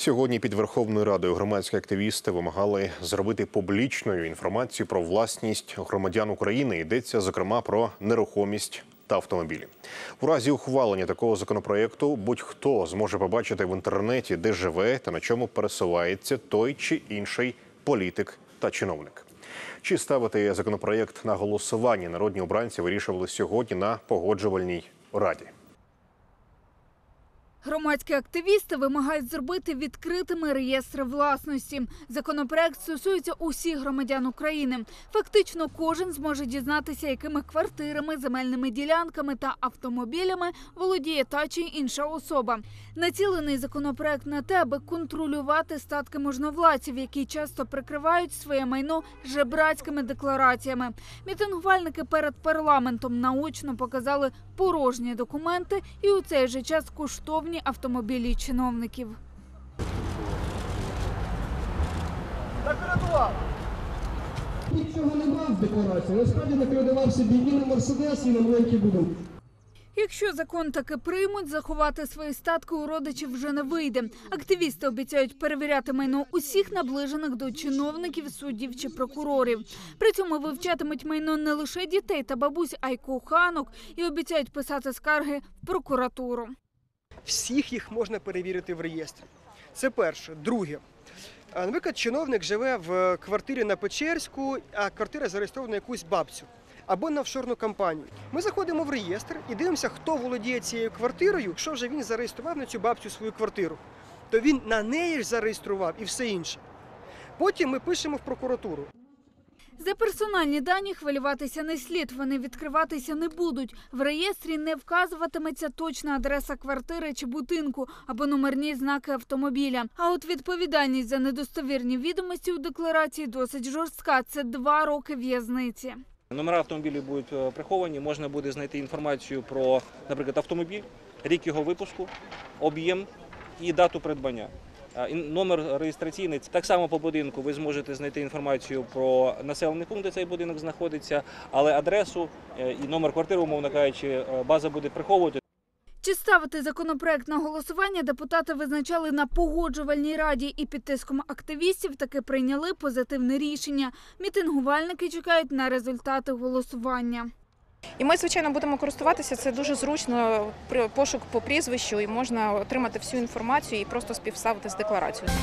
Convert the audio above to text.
Сьогодні під Верховною Радою громадські активісти вимагали зробити публічною інформацію про власність громадян України. Йдеться зокрема про нерухомість та автомобілі. У разі ухвалення такого законопроєкту будь-хто зможе побачити в інтернеті, де живе та на чому пересувається той чи інший політик та чиновник. Чи ставити законопроєкт на голосування народні обранці вирішували сьогодні на погоджувальній раді. Громадські активісти вимагають зробити відкритими реєстри власності. Законопроект стосується усіх громадян України. Фактично, кожен зможе дізнатися, якими квартирами, земельними ділянками та автомобілями володіє та чи інша особа. Націлений законопроект на те, аби контролювати статки можновладців, які часто прикривають своє майно жебрацькими деклараціями. Мітингувальники перед парламентом наочно показали порожні документи і у цей же час коштовні автомобілі чиновників. Нічого нема в декларації. Насправді накрадував собі і на Мерседес, і на маленький будинок. Якщо закон таки приймуть, заховати свої статки у родичів вже не вийде. Активісти обіцяють перевіряти майно усіх наближених до чиновників, суддів чи прокурорів. При цьому вивчатимуть майно не лише дітей та бабусь, а й коханок, і обіцяють писати скарги в прокуратуру. Всіх їх можна перевірити в реєстрі. Це перше. Друге. Наприклад, чиновник живе в квартирі на Печерську, а квартира зареєстрована на якусь бабцю або на офшорну компанію. Ми заходимо в реєстр і дивимося, хто володіє цією квартирою, що вже він зареєстрував на цю бабцю свою квартиру. То він на неї ж зареєстрував і все інше. Потім ми пишемо в прокуратуру. За персональні дані хвилюватися не слід. Вони відкриватися не будуть. В реєстрі не вказуватиметься точна адреса квартири чи будинку або номерні знаки автомобіля. А от відповідальність за недостовірні відомості у декларації досить жорстка. Це два роки в'язниці. Номера автомобілів будуть е, приховані. Можна буде знайти інформацію про, наприклад, автомобіль, рік його випуску, об'єм і дату придбання. Номер реєстраційний так само по будинку. Ви зможете знайти інформацію про населений пункт, де цей будинок знаходиться, але адресу е, і номер квартири, умовно кажучи, е, база буде приховувати. Чи ставити законопроект на голосування депутати визначали на погоджувальній раді і під тиском активістів таки прийняли позитивне рішення. Мітингувальники чекають на результати голосування. І ми, звичайно, будемо користуватися. Це дуже зручно пошук по прізвищу, і можна отримати всю інформацію і просто співставити з декларацією.